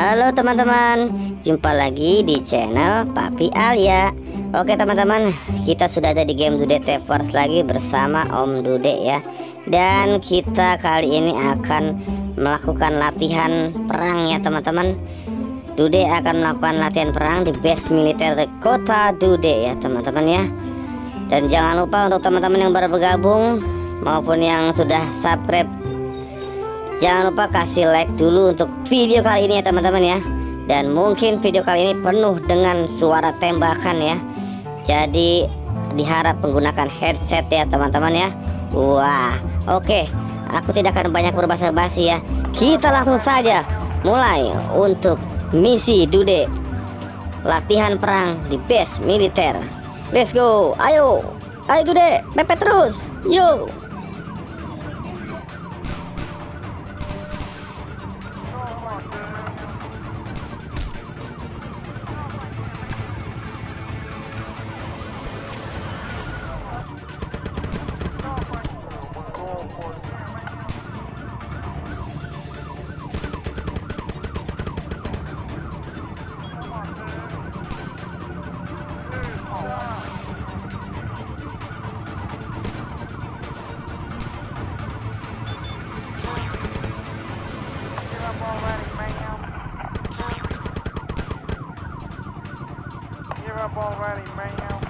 Halo teman-teman, jumpa lagi di channel Papi Alia. Oke teman-teman, kita sudah ada di game Dude Tevers lagi bersama Om Dude ya. Dan kita kali ini akan melakukan latihan perang ya teman-teman. Dude akan melakukan latihan perang di base militer kota Dude ya teman-teman ya. Dan jangan lupa untuk teman-teman yang baru bergabung maupun yang sudah subscribe Jangan lupa kasih like dulu untuk video kali ini ya teman-teman ya. Dan mungkin video kali ini penuh dengan suara tembakan ya. Jadi diharap menggunakan headset ya teman-teman ya. Wah oke. Aku tidak akan banyak berbahasa basi ya. Kita langsung saja mulai untuk misi Dude. Latihan perang di base militer. Let's go. Ayo. Ayo Dude Pepet terus. Yuk up already, ma'am.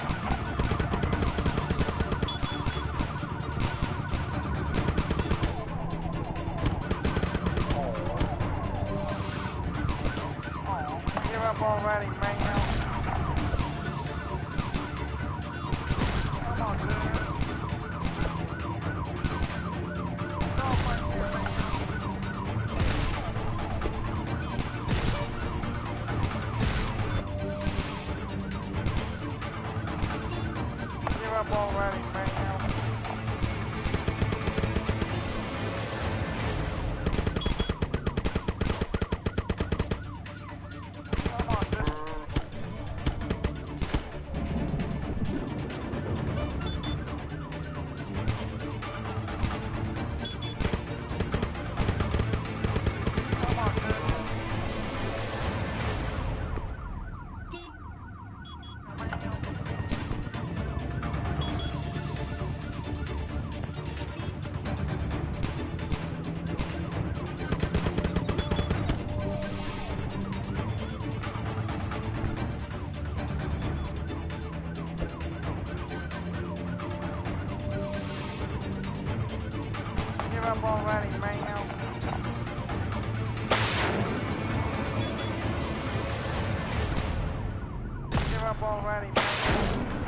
up already, man. Already, man. Give up already, man. Give up already, man.